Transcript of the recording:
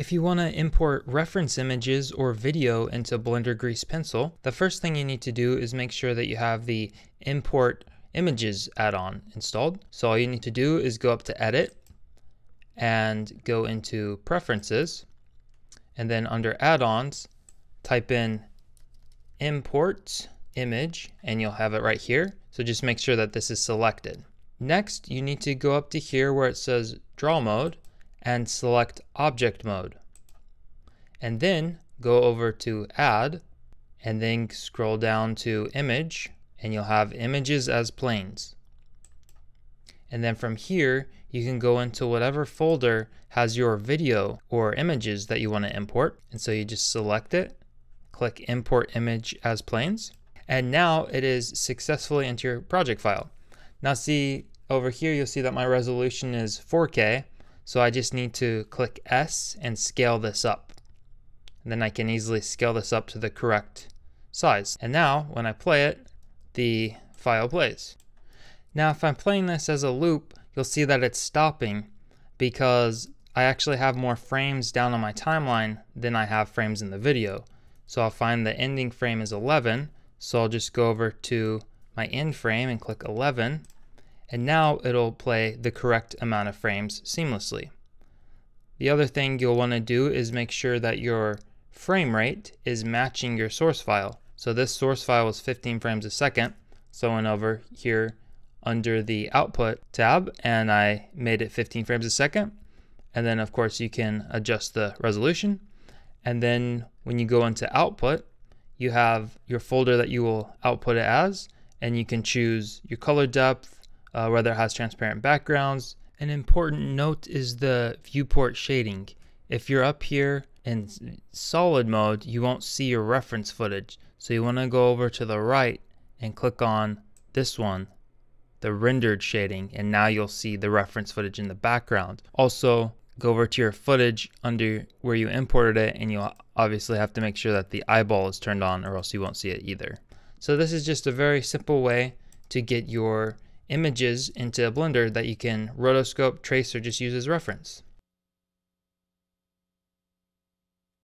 If you want to import reference images or video into Blender Grease Pencil, the first thing you need to do is make sure that you have the import images add-on installed. So all you need to do is go up to edit and go into preferences and then under add-ons type in import image and you'll have it right here. So just make sure that this is selected. Next, you need to go up to here where it says draw mode and select object mode. And then go over to add and then scroll down to image and you'll have images as planes. And then from here, you can go into whatever folder has your video or images that you want to import. And so you just select it, click import image as planes. And now it is successfully into your project file. Now see over here, you'll see that my resolution is 4K. So I just need to click S and scale this up. And then I can easily scale this up to the correct size. And now when I play it, the file plays. Now if I'm playing this as a loop, you'll see that it's stopping because I actually have more frames down on my timeline than I have frames in the video. So I'll find the ending frame is 11, so I'll just go over to my end frame and click 11, and now it'll play the correct amount of frames seamlessly. The other thing you'll want to do is make sure that your frame rate is matching your source file. So this source file is 15 frames a second, so I went over here under the output tab and I made it 15 frames a second. And then of course you can adjust the resolution. And then when you go into output, you have your folder that you will output it as, and you can choose your color depth, uh, whether it has transparent backgrounds. An important note is the viewport shading. If you're up here in solid mode, you won't see your reference footage. So you want to go over to the right and click on this one, the rendered shading, and now you'll see the reference footage in the background. Also, go over to your footage under where you imported it, and you'll obviously have to make sure that the eyeball is turned on or else you won't see it either. So this is just a very simple way to get your images into Blender that you can rotoscope, trace, or just use as reference.